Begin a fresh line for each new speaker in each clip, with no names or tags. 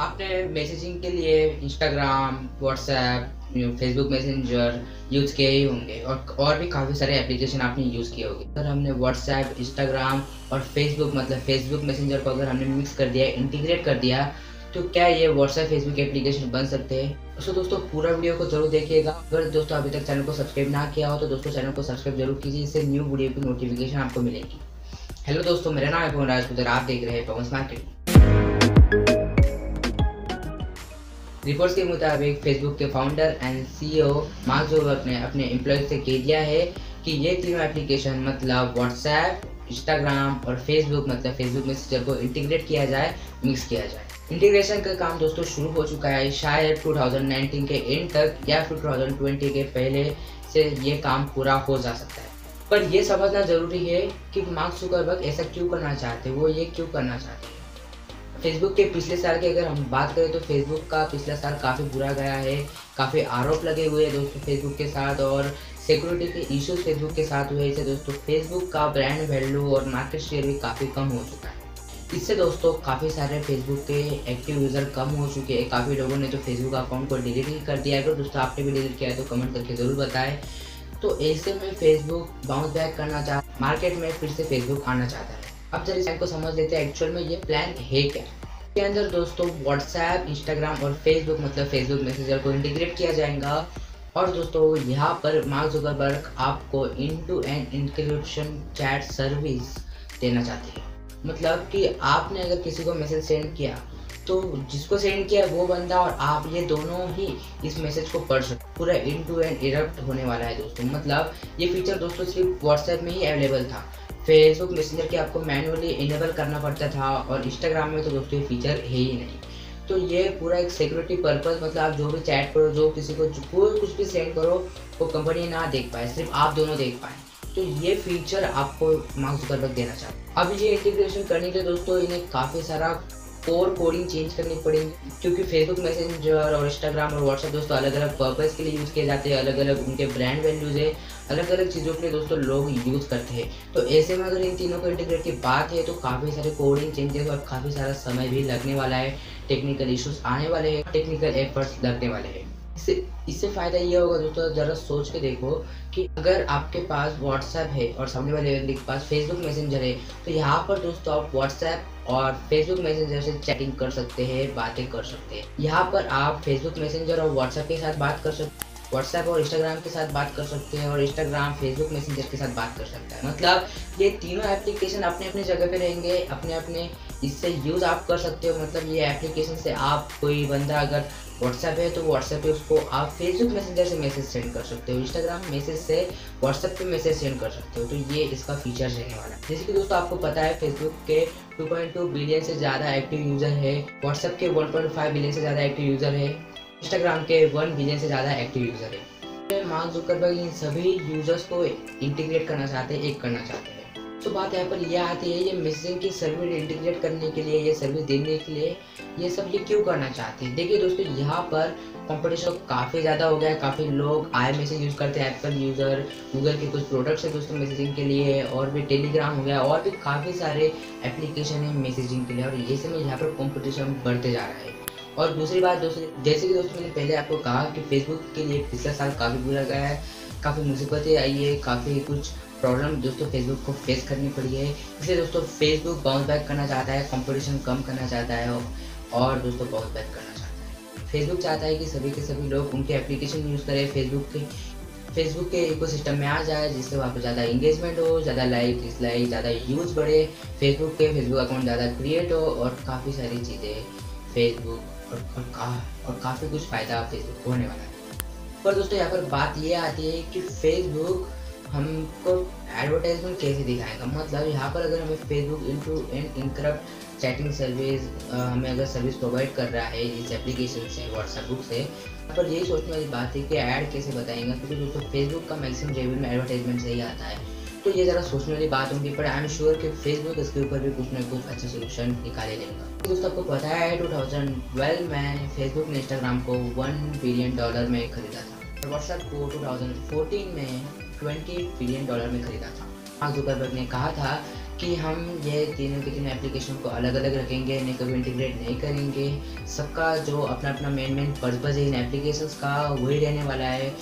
आपने मैसेजिंग के लिए Instagram WhatsApp Facebook Messenger use किए ही होंगे और और भी काफ़ी सारे एप्लीकेशन आपने यूज़ किए होंगे। अगर हमने व्हाट्सएप इंस्टाग्राम और फेसबुक मतलब फेसबुक मैसेंजर को अगर हमने मिक्स कर दिया इंटीग्रेट कर दिया तो क्या ये व्हाट्सएप फेसबुक एप्लीकेशन बन सकते हैं? तो दोस्तों, पूरा वीडियो को ज़रूर देखिएगा। अगर दोस्तों अभी तक चैनल को सब्सक्राइब ना किया हो तो दोस्तों चैनल को सब्सक्राइब ज़रूर कीजिए, इससे न्यू वीडियो की नोटिफिकेशन आपको मिलेगी। हेलो दोस्तों, मेरा नाम है पवन राजपुतर आप देख रहे हैं पवन मार्केट रिपोर्ट्स के मुताबिक फेसबुक के founder and CEO Mark Zuckerberg ने अपने एम्प्लॉयज़ से कह दिया है कि ये तीनों एप्लीकेशन मतलब व्हाट्सएप इंस्टाग्राम और फेसबुक मतलब फेसबुक मैसेंजर को इंटीग्रेट किया जाए मिक्स किया जाए। इंटीग्रेशन का काम दोस्तों शुरू हो चुका है, शायद 2019 के एंड तक या फिर 2020 के पहले से ये काम पूरा हो जा सकता है। पर यह समझना ज़रूरी है कि मार्क जुकरबर्ग ऐसा क्यों करना चाहते हैं, वो ये क्यों करना चाहते हैं? फेसबुक के पिछले साल की अगर हम बात करें तो फेसबुक का पिछला साल काफ़ी बुरा गया है। काफ़ी आरोप लगे हुए हैं दोस्तों फेसबुक के साथ और सिक्योरिटी के इश्यूज़ फेसबुक के साथ हुए इसे दोस्तों फेसबुक का ब्रांड वैल्यू और मार्केट शेयर भी काफ़ी कम हो चुका है। इससे दोस्तों काफ़ी सारे फेसबुक के एक्टिव यूज़र कम हो चुके हैं। काफ़ी लोगों ने तो फेसबुक अकाउंट को डिलीट ही कर दिया है। अगर दोस्तों आपने भी डिलीट किया है तो कमेंट करके ज़रूर बताएँ। तो ऐसे में फेसबुक बाउंस बैक करना चाहता मार्केट में फिर से फेसबुक आना चाहता है। अब इस को समझ लेते हैं एक्चुअल में ये प्लान है क्या? के अंदर दोस्तों व्हाट्सएप इंस्टाग्राम और फेसबुक मतलब फेसबुक मैसेंजर को इंटीग्रेट किया जाएगा। और दोस्तों, यहाँ पर मार्क जुकरबर्ग आपको end to end encryption chat service देना चाहते हैं। मतलब कि आपने अगर किसी को मैसेज सेंड किया तो जिसको सेंड किया वो बंदा और आप ये दोनों ही इस मैसेज को पढ़ सकते पूरा इन टू एंड इरप्ट होने वाला है दोस्तों। मतलब ये फीचर दोस्तों सिर्फ़ व्हाट्सएप में ही अवेलेबल था। फेसबुक मैसेंजर के आपको मैनुअली इनेबल करना पड़ता था और इंस्टाग्राम में तो दोस्तों ये फीचर है ही नहीं। तो ये पूरा एक सिक्योरिटी पर्पज मतलब आप जो भी चैट करो, जो किसी को कोई कुछ भी सेंड करो, वो कंपनी ना देख पाए, सिर्फ़ आप दोनों देख पाए। तो ये फीचर आपको मार्क्स कर देना चाहते अब ये इंटीग्रेशन करने के दोस्तों, इन्हें काफ़ी सारा कोर कोडिंग चेंज करनी पड़ेगी, क्योंकि फेसबुक मैसेंजर और इंस्टाग्राम और व्हाट्सएप दोस्तों अलग अलग पर्पज़ के लिए यूज़ किए जाते हैं अलग अलग उनके ब्रांड वैल्यूज़ है अलग अलग चीज़ों के लिए दोस्तों लोग यूज़ करते हैं। तो ऐसे में अगर इन तीनों को इंटीग्रेट की बात है तो काफ़ी सारे कोडिंग चेंजेस और काफ़ी सारा समय भी लगने वाला है टेक्निकल इशूज़ आने वाले हैं टेक्निकल एफर्ट्स लगने वाले हैं। इससे इससे फ़ायदा ये होगा दोस्तों, ज़रा सोच के देखो कि अगर आपके पास व्हाट्सएप है और सामने वाले व्यक्ति के पास फेसबुक मैसेंजर है तो यहाँ पर दोस्तों आप व्हाट्सएप और फेसबुक मैसेंजर से चैटिंग कर सकते हैं, बातें कर सकते हैं। यहाँ पर आप फेसबुक मैसेंजर और व्हाट्सएप के साथ बात कर सकते व्हाट्सएप और इंस्टाग्राम के साथ बात कर सकते हैं और इंस्टाग्राम फेसबुक मैसेंजर के साथ बात कर सकता है। मतलब ये तीनों एप्लीकेशन अपने अपने जगह पे रहेंगे अपने अपने इससे यूज़ आप कर सकते हो। मतलब ये एप्लीकेशन से आप कोई बंदा अगर व्हाट्सएप है तो व्हाट्सएप पे उसको आप फेसबुक मैसेंजर से मैसेज सेंड कर सकते हो। इंस्टाग्राम मैसेज से व्हाट्सएप पे मैसेज सेंड कर सकते हो। तो ये इसका फीचर रहने वाला है। जैसे कि दोस्तों आपको पता है फेसबुक के 2.2 बिलियन से ज़्यादा एक्टिव यूज़र है। व्हाट्सएप के 1.5 बिलियन से ज़्यादा एक्टिव यूज़र है। इंस्टाग्राम के वन बिलियन से ज़्यादा एक्टिव यूज़र है। मार्क जुकरबर्ग इन सभी यूज़र्स को इंटीग्रेट करना चाहते हैं, एक करना चाहते हैं। तो बात यहाँ पर यह आती है, ये मैसेजिंग की सर्विस इंटीग्रेट करने के लिए, ये सर्विस देने के लिए, ये सब ये क्यों करना चाहते हैं? देखिए दोस्तों, यहाँ पर कंपटीशन काफ़ी ज़्यादा हो गया है, काफ़ी लोग आई मैसेज यूज़ करते हैं एप्पल यूज़र गूगल के कुछ प्रोडक्ट्स है दोस्तों मैसेजिंग के लिए, और भी टेलीग्राम हो गया, और भी काफ़ी सारे एप्लीकेशन है मैसेजिंग के लिए, और ये समय यहाँ पर कॉम्पिटिशन बढ़ते जा रहा है। और दूसरी बात दोस्तों जैसे कि दोस्तों मैंने पहले आपको कहा कि फेसबुक के लिए पिछला साल काफ़ी बुरा गया है, काफ़ी मुसीबतें आई है, काफ़ी कुछ प्रॉब्लम दोस्तों फेसबुक को फेस करनी पड़ी है। इसलिए दोस्तों फेसबुक बाउंस बैक करना चाहता है कंपटीशन कम करना चाहता है और दोस्तों बाउंस बैक करना चाहता है। फेसबुक चाहता है कि सभी के सभी लोग उनके एप्लीकेशन यूज़ करें फेसबुक के फेसबुक के इकोसिस्टम में आ जाए, जिससे वहाँ पर ज़्यादा इंगेजमेंट हो, ज़्यादा लाइक डिसलाइक ज़्यादा यूज़ बढ़े फेसबुक के फेसबुक अकाउंट ज़्यादा क्रिएट हो और काफ़ी सारी चीज़ें फेसबुक और, और, का, और काफ़ी कुछ फ़ायदा होने वाला है। पर दोस्तों यहाँ पर बात ये आती है कि फेसबुक हमको एडवर्टाइजमेंट कैसे दिखाएगा? मतलब यहाँ पर अगर हमें Facebook end to end encrypt chatting service हमें अगर सर्विस प्रोवाइड कर रहा है इस एप्लीकेशन से व्हाट्सएप बुक से पर यही सोचने वाली बात है कि ऐड कैसे बताएँगे? क्योंकि दोस्तों फेसबुक का मैक्सिमम रेवेन्यू एडवर्टाइजमेंट से ही आता है। तो ये ज़रा सोचने वाली बात होगी, पर आई एम श्योर कि फेसबुक इसके ऊपर भी कुछ ना कुछ अच्छा सोल्यूशन निकाले लेगा। दोस्तों, आपको पता है टू थाउज़ेंड में फेसबुक ने इंस्टाग्राम को वन बिलियन डॉलर में खरीदा था, और व्हाट्सएप को 2014 में 20 बिलियन डॉलर में खरीदा था। मार्क जुकरबर्ग ने कहा था कि हम ये तीनों के तीनों एप्लीकेशन को अलग अलग रखेंगे इन्हें कभी इंटीग्रेट नहीं करेंगे। सबका जो अपना अपना मेन मेन पर्पज़ है इन एप्लीकेशन का, वही रहने वाला है।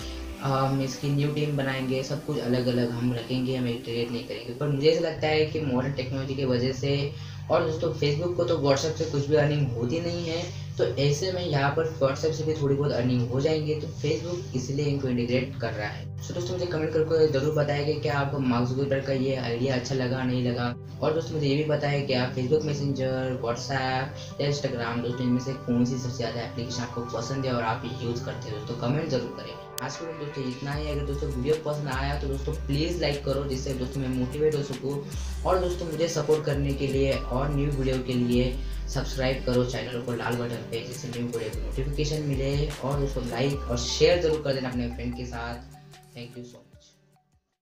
हम इसकी न्यू टीम बनाएँगे, सब कुछ अलग अलग हम रखेंगे, हम इंटीग्रेट नहीं करेंगे। पर मुझे ऐसा लगता है कि मॉडर्न टेक्नोलॉजी की वजह से, और दोस्तों फेसबुक को तो व्हाट्सएप से कुछ भी अर्निंग होती नहीं है तो ऐसे में यहाँ पर व्हाट्सएप से भी थोड़ी बहुत अर्निंग हो जाएँगे तो फेसबुक इसलिए इनको इंटीग्रेट कर रहा है। तो दोस्तों मुझे कमेंट करके ज़रूर बताएगा कि क्या आपको मार्क का ये आइडिया अच्छा लगा, नहीं लगा। और दोस्तों मुझे ये भी बताया कि आप फेसबुक मैसेंजर व्हाट्सएप या इंस्टाग्राम दोस्तों इनमें से कौन सी सबसे ज़्यादा एप्लीकेशन आपको पसंद है और आप यूज़ करते हो दोस्तों कमेंट ज़रूर करें। आज के दोस्तों, इतना ही अगर दोस्तों, वीडियो पसंद आया तो दोस्तों प्लीज़ लाइक करो जिससे दोस्तों मैं मोटिवेट हो सकूँ। और दोस्तों, मुझे सपोर्ट करने के लिए और न्यू वीडियो के लिए सब्सक्राइब करो चैनल को लाल बटन पे, जिससे न्यू वीडियो नोटिफिकेशन मिले। और दोस्तों लाइक और शेयर ज़रूर कर देना अपने फ्रेंड के साथ। Thank you so much